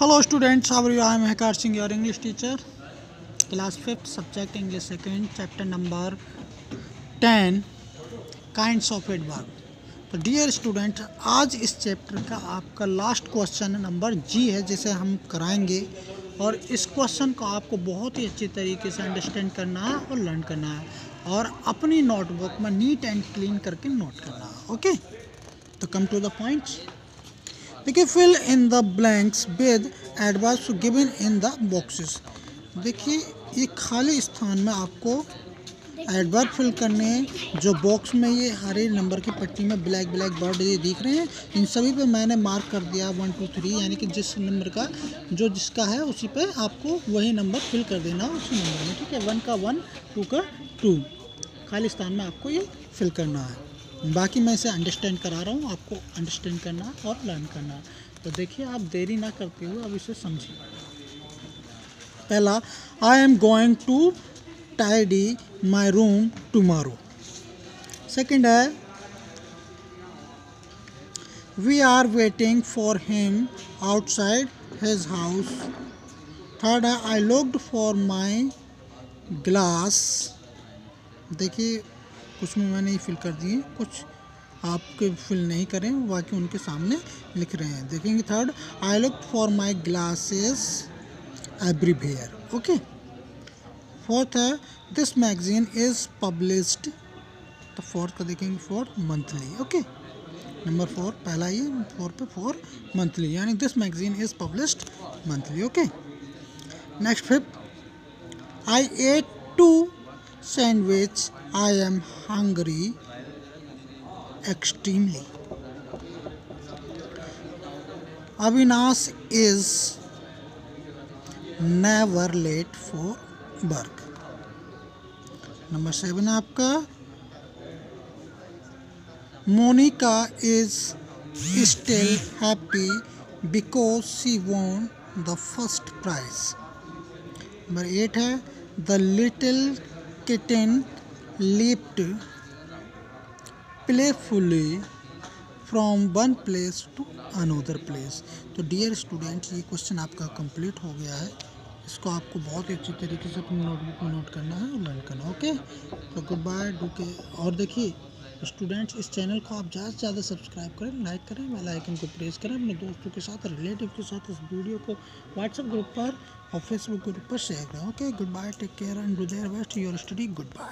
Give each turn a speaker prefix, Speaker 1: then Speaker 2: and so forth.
Speaker 1: Hello students you? I am Hekar Singh, your English teacher. Class 5th, subject English 2nd, chapter number 10, kinds of adverb. तो dear student आज इस chapter का आपका last question number जी है जिसे हम कराएँगे और इस क्वेश्चन को आपको बहुत ही अच्छी तरीके से अंडरस्टैंड करना है और लर्न करना है और अपनी नोटबुक में नीट एंड क्लीन करके नोट करना है ओके तो कम टू द पॉइंट्स देखिए fill in the blanks with adverbs given in the boxes देखिए ये खाली स्थान में आपको एडवर्ब फिल करने हैं, जो बॉक्स में ये हरे नंबर की पट्टी में ब्लैक ब्लैक बर्ड ये दिख रहे हैं। इन सभी पे मैंने मार्क कर दिया वन टू थ्री यानी कि जिस नंबर का, जो जिसका है, उसी पे आपको वही नंबर फिल कर देना उसी नंबर में, ठीक है? वन का वन टू का टू खाली स्थान में आपको ये फिल करना है। बाकी मैं इसे अंडरस्टैंड करा रहा हूँ, आपको अंडरस्टैंड करना और लर्न करना। तो देखिए, आप देरी ना करते हुए अब इसे समझिए। पहला I am going to tidy my room tomorrow second है we are waiting for him outside his house third है I looked for my glass देखिए कुछ में मैंने फिल कर दिए कुछ आपके फिल नहीं करें, बाकी उनके सामने लिख रहे हैं। देखेंगे third I look for my glasses everywhere okay fourth है दिस मैगजीन इज़ पब्लिश्ड तो फोर्थ का देखेंगे four monthly okay number four पहला ये फोर पे फोर मंथली यानी this magazine is published monthly okay next fifth I ate two sandwich I am hungry extremely. Avinash is never late for work. Number seven आपका Monica is still happy because she won the first prize number eight है the little kitten leaped playfully from one place to another place तो dear students ये question आपका complete हो गया है। इसको आपको बहुत ही अच्छी तरीके से अपनी नोटबुक में नोट करना है और लर्न करना है ओके तो गुड बाय डू के और देखिए स्टूडेंट्स इस चैनल को आप ज़्यादा से ज़्यादा सब्सक्राइब करें लाइक करें बेल आइकन को प्रेस करें, अपने दोस्तों के साथ रिलेटिव के साथ इस वीडियो को व्हाट्सएप ग्रुप पर और फेसबुक ग्रुप पर शेयर करें okay good bye take care and do their best your study good bye